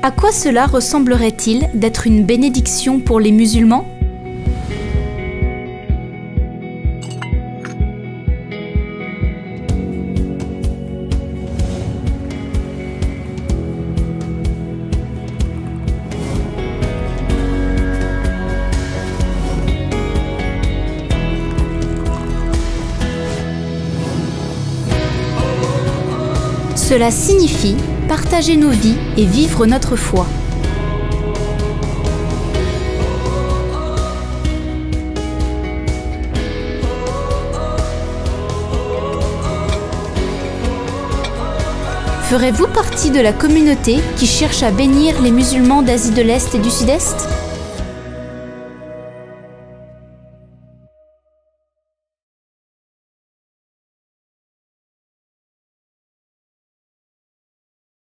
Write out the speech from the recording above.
À quoi cela ressemblerait-il d'être une bénédiction pour les musulmans? Cela signifie partager nos vies et vivre notre foi. Ferez-vous partie de la communauté qui cherche à bénir les musulmans d'Asie de l'Est et du Sud-Est?